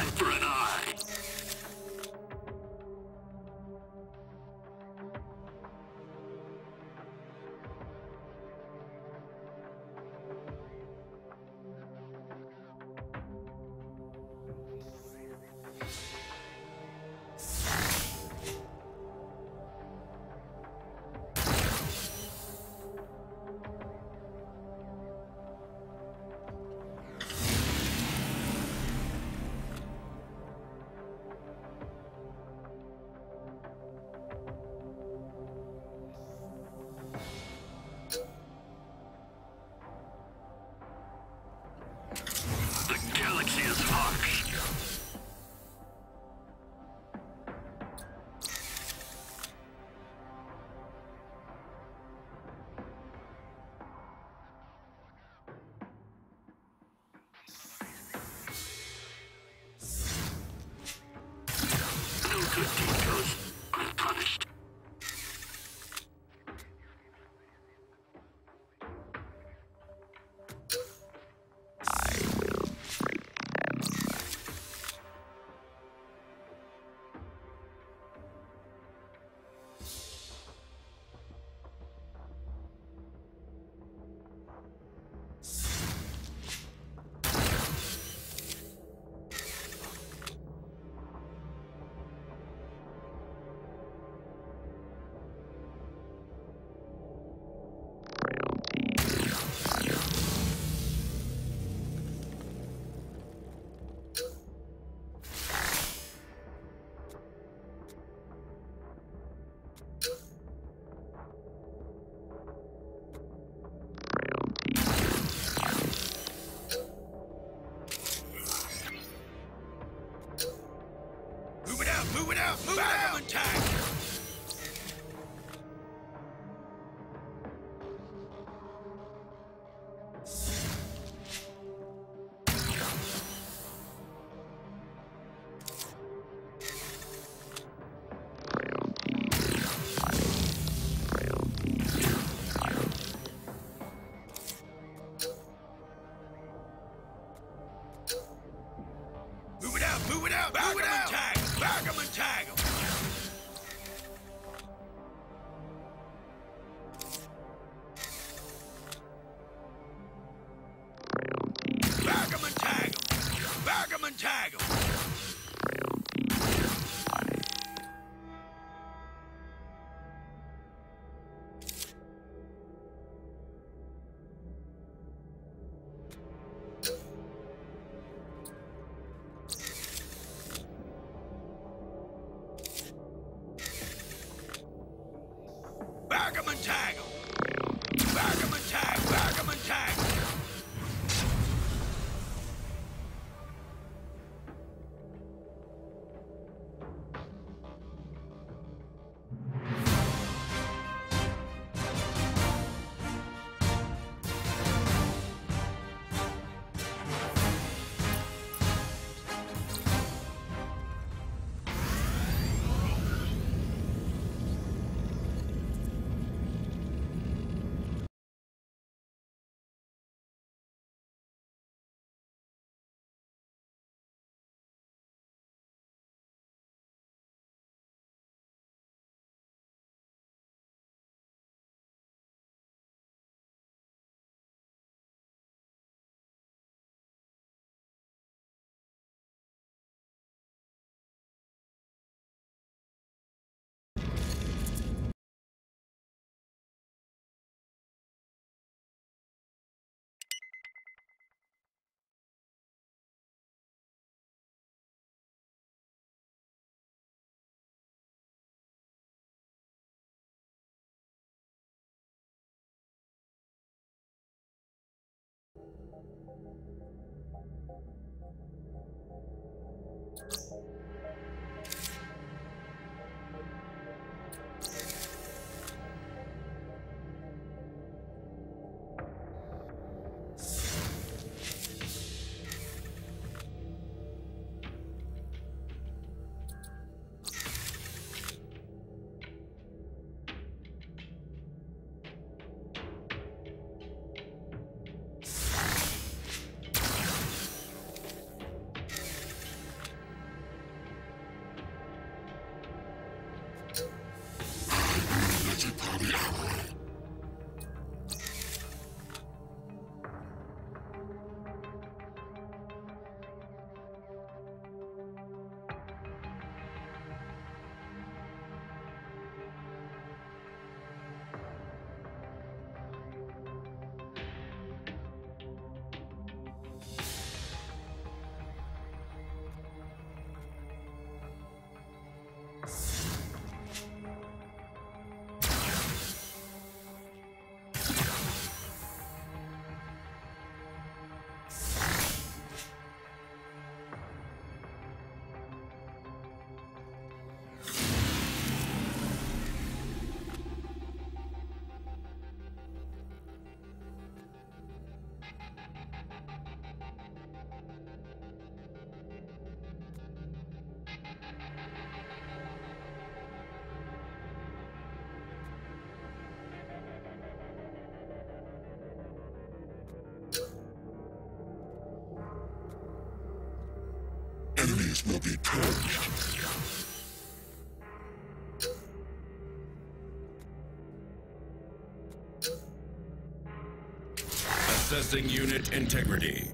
eye for an eye. Back move it out! Tag, Enemies will be purged. Assessing unit integrity.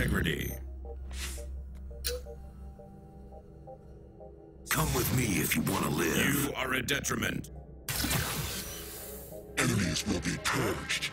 Integrity. Come with me if you want to live. You are a detriment. Enemies will be purged.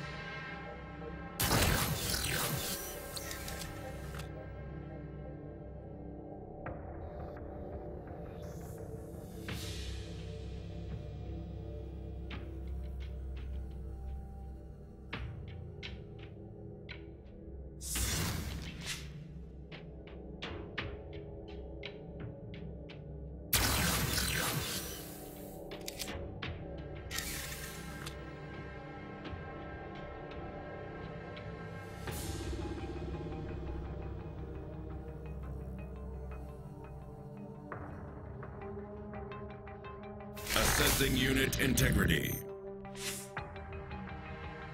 Integrity.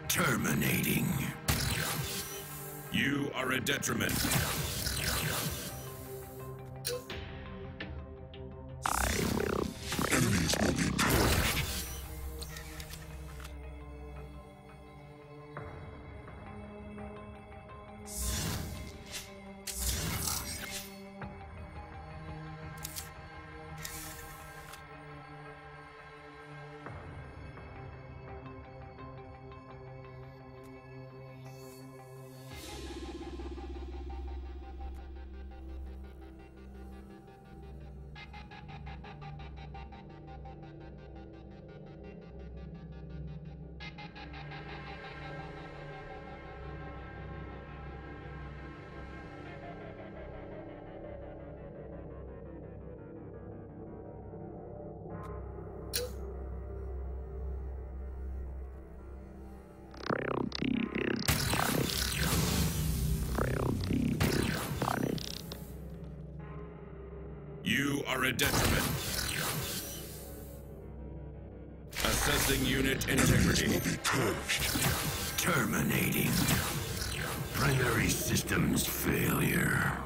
Terminating. You are a detriment. A detriment. Assessing unit integrity. Terminating. Primary systems failure.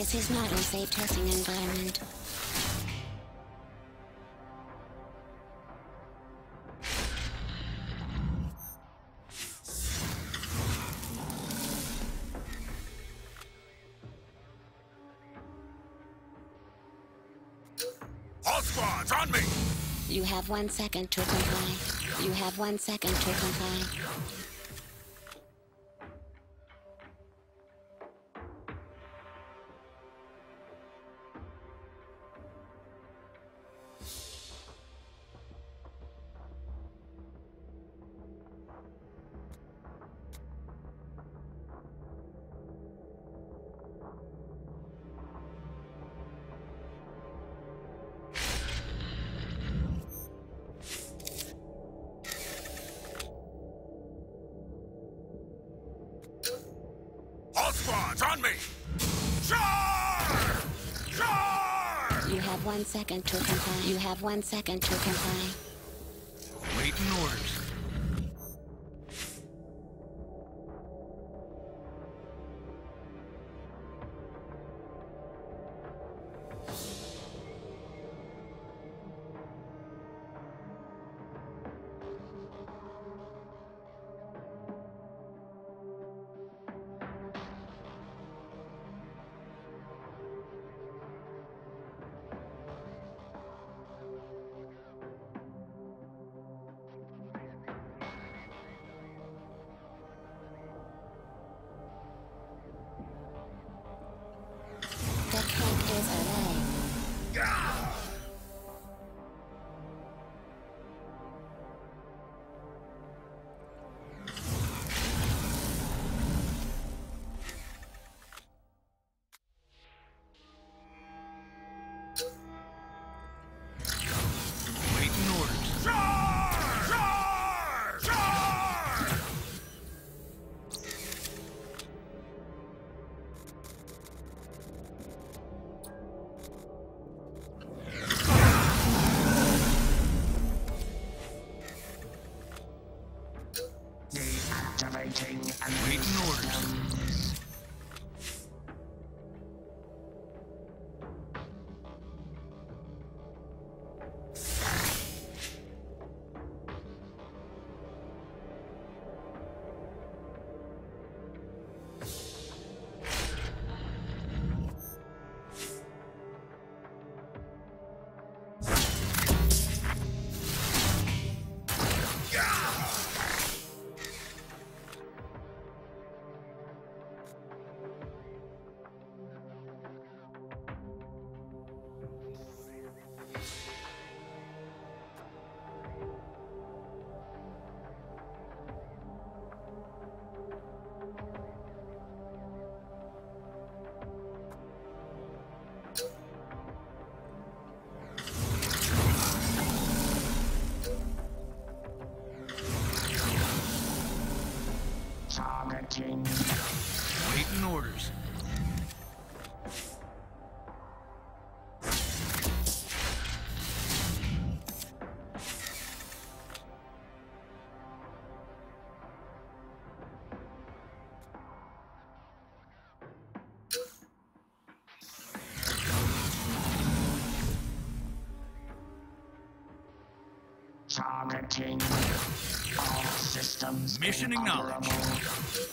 This is not a safe testing environment. All squads, on me! You have one second to comply. You have one second to comply. All squads, on me! Charge! Charge! You have one second to comply. You have one second to comply. Alive. Targeting. All systems Mission acknowledged.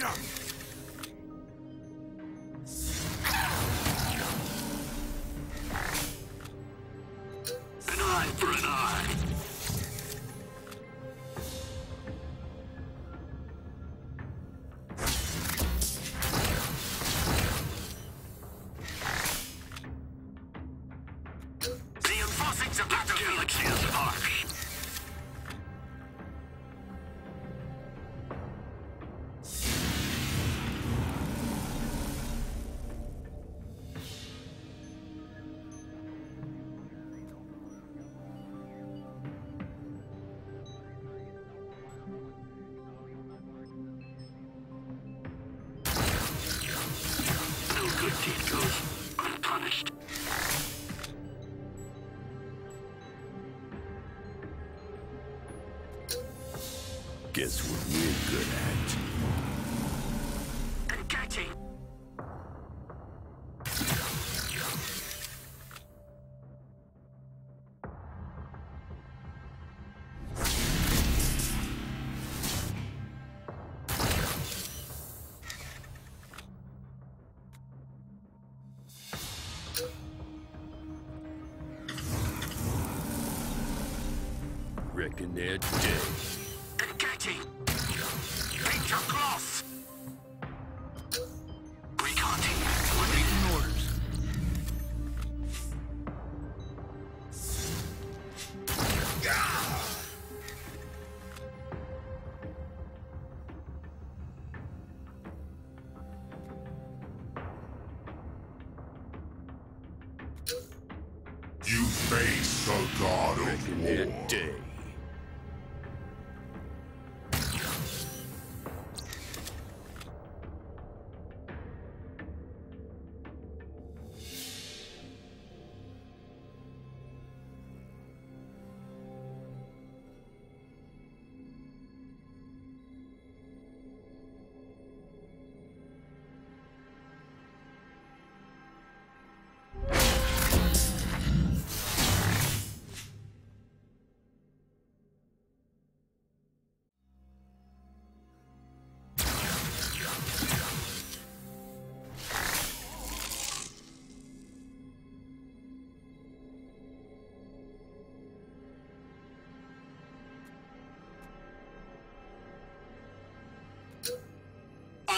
Traitor! Guess what we're good at? Reckon they're dead. day.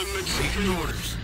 Alignment orders.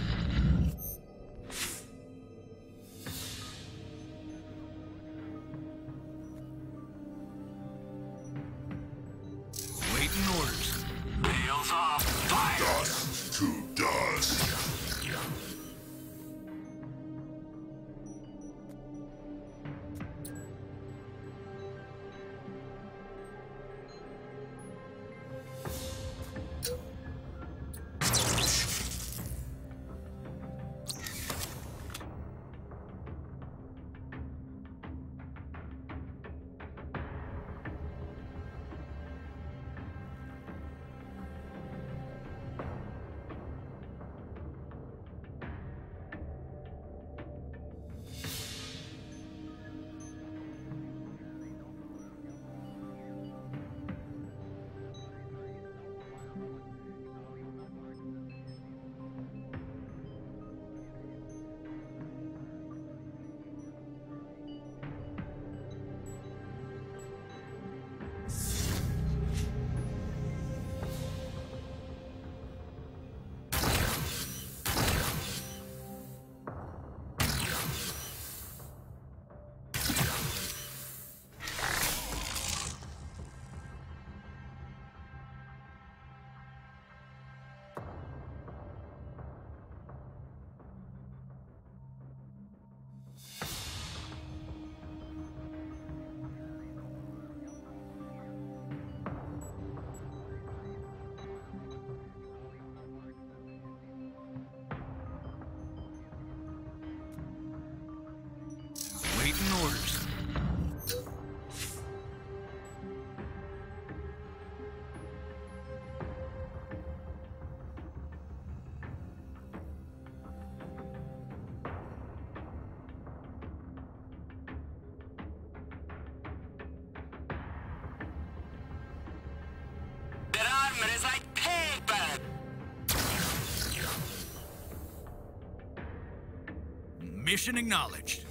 Mission acknowledged.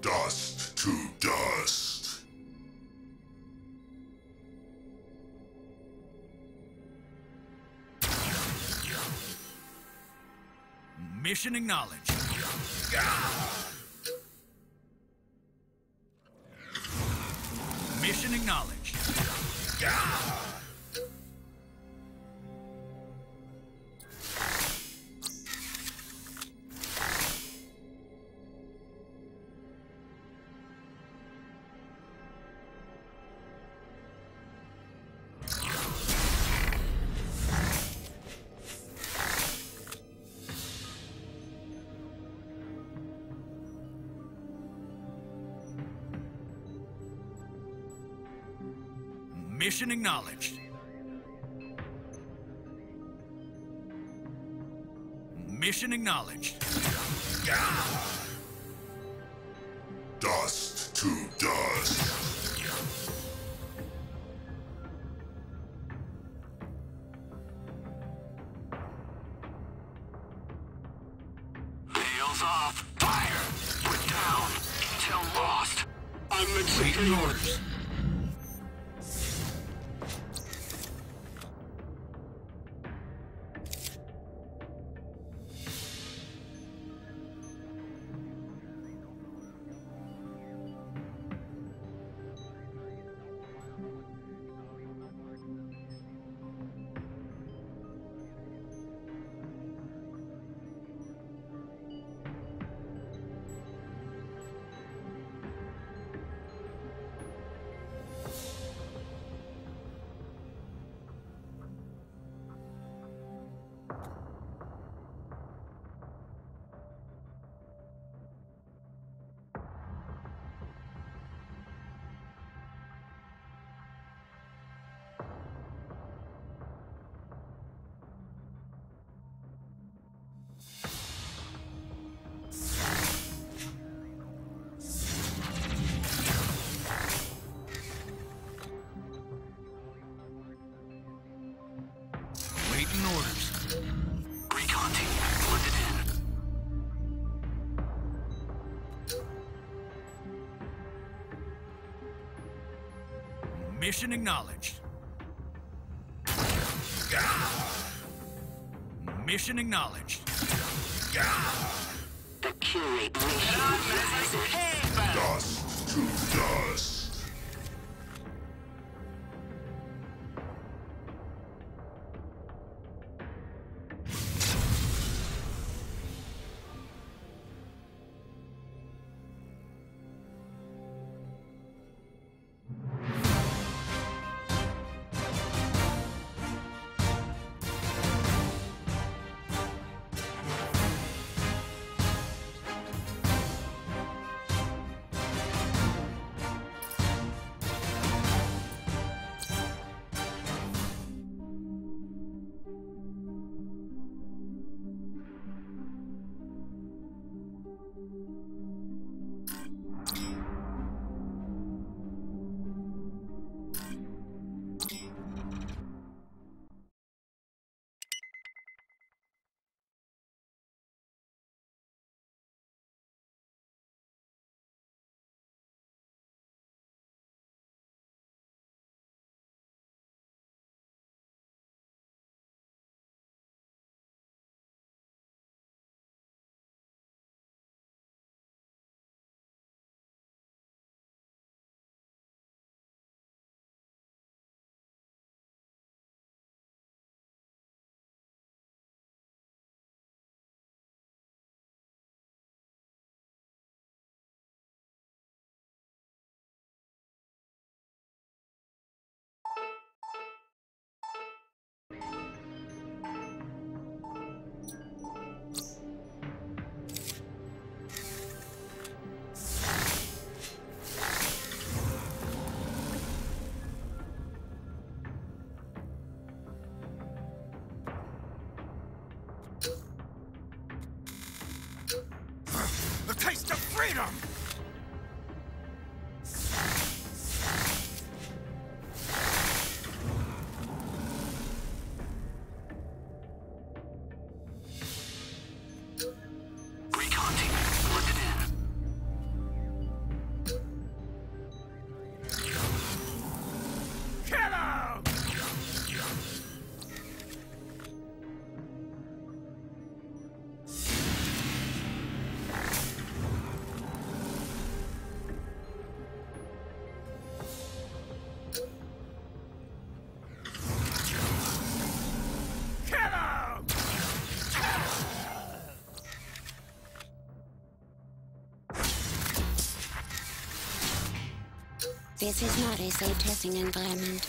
Dust to dust. Mission acknowledged. Mission acknowledged. Mission acknowledged. Mission acknowledged. Mission acknowledged. Mission acknowledged. The curate This is not a safe testing environment.